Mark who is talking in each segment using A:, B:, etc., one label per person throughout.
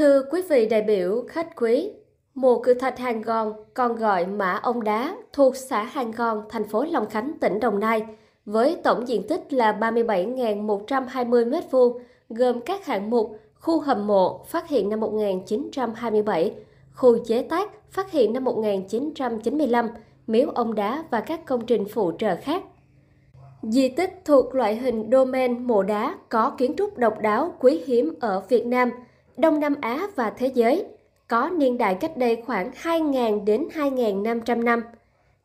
A: Thưa quý vị đại biểu, khách quý, mộ cự thạch Hàng Gòn, còn gọi Mã Ông Đá, thuộc xã Hàng Gòn, thành phố Long Khánh, tỉnh Đồng Nai, với tổng diện tích là 37.120 m2, gồm các hạng mục khu hầm mộ phát hiện năm 1927, khu chế tác phát hiện năm 1995, miếu ông đá và các công trình phụ trợ khác. Di tích thuộc loại hình domain mộ đá có kiến trúc độc đáo quý hiếm ở Việt Nam, Đông Nam Á và thế giới, có niên đại cách đây khoảng 2.000 đến 2.500 năm.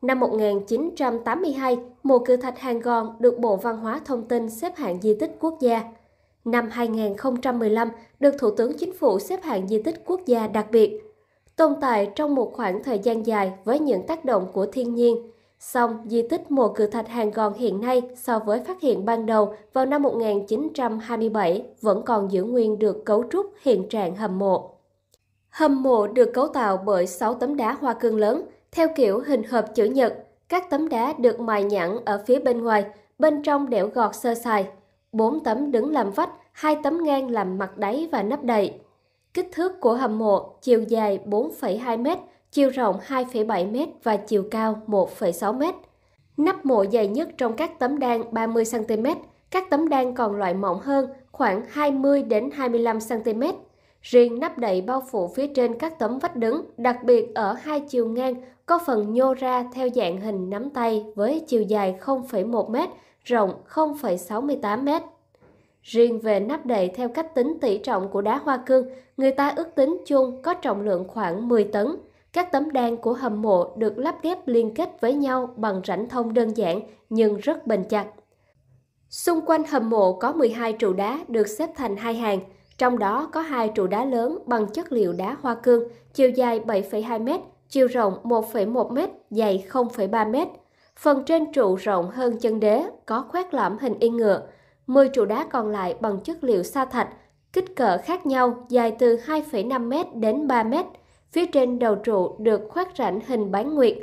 A: Năm 1982, mộ cự thạch Hàng Gòn được Bộ Văn hóa Thông tin xếp hạng di tích quốc gia. Năm 2015, được Thủ tướng Chính phủ xếp hạng di tích quốc gia đặc biệt. Tồn tại trong một khoảng thời gian dài với những tác động của thiên nhiên, Song, di tích mộ cự thạch Hàng Gòn hiện nay so với phát hiện ban đầu vào năm 1927 vẫn còn giữ nguyên được cấu trúc hiện trạng hầm mộ. Hầm mộ được cấu tạo bởi 6 tấm đá hoa cương lớn, theo kiểu hình hộp chữ nhật. Các tấm đá được mài nhẵn ở phía bên ngoài, bên trong đẽo gọt sơ sài. 4 tấm đứng làm vách, hai tấm ngang làm mặt đáy và nắp đậy. Kích thước của hầm mộ chiều dài 4,2 m, chiều rộng 2,7 m và chiều cao 1,6 m. Nắp mộ dày nhất trong các tấm đan 30 cm, các tấm đan còn loại mỏng hơn khoảng 20 đến 25 cm. Riêng nắp đậy bao phủ phía trên các tấm vách đứng, đặc biệt ở hai chiều ngang, có phần nhô ra theo dạng hình nắm tay với chiều dài 0,1 m, rộng 0,68 m. Riêng về nắp đậy theo cách tính tỷ trọng của đá hoa cương, người ta ước tính chung có trọng lượng khoảng 10 tấn. Các tấm đan của hầm mộ được lắp ghép liên kết với nhau bằng rãnh thông đơn giản nhưng rất bền chặt. Xung quanh hầm mộ có 12 trụ đá được xếp thành hai hàng, trong đó có hai trụ đá lớn bằng chất liệu đá hoa cương, chiều dài 7,2 m, chiều rộng 1,1 m, dày 0,3 m. Phần trên trụ rộng hơn chân đế, có khoét lõm hình yên ngựa. 10 trụ đá còn lại bằng chất liệu sa thạch, kích cỡ khác nhau, dài từ 2,5 m đến 3 m. Phía trên đầu trụ được khoác rãnh hình bán nguyệt.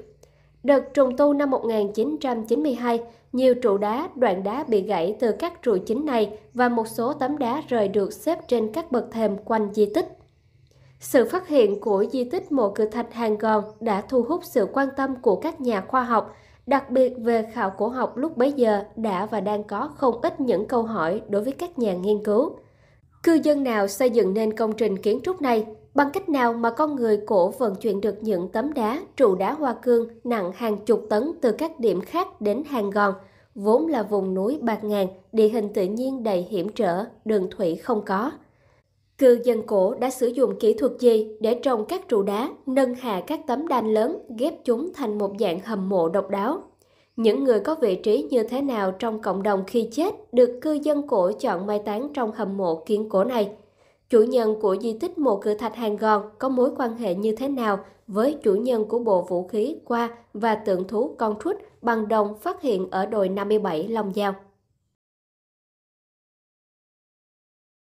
A: Đợt trùng tu năm 1992, nhiều trụ đá, đoạn đá bị gãy từ các trụ chính này và một số tấm đá rời được xếp trên các bậc thềm quanh di tích. Sự phát hiện của di tích mộ cự thạch Hàng Gòn đã thu hút sự quan tâm của các nhà khoa học, đặc biệt về khảo cổ học lúc bấy giờ đã và đang có không ít những câu hỏi đối với các nhà nghiên cứu. Cư dân nào xây dựng nên công trình kiến trúc này? Bằng cách nào mà con người cổ vận chuyển được những tấm đá, trụ đá hoa cương nặng hàng chục tấn từ các điểm khác đến hàng gòn, vốn là vùng núi bạc ngàn, địa hình tự nhiên đầy hiểm trở, đường thủy không có. Cư dân cổ đã sử dụng kỹ thuật gì để trồng các trụ đá, nâng hạ các tấm đan lớn, ghép chúng thành một dạng hầm mộ độc đáo? Những người có vị trí như thế nào trong cộng đồng khi chết được cư dân cổ chọn mai táng trong hầm mộ kiên cổ này? Chủ nhân của di tích mộ cự thạch Hàng Gòn có mối quan hệ như thế nào với chủ nhân của bộ vũ khí, qua và tượng thú con trút bằng đồng phát hiện ở đồi 57 Long Giao?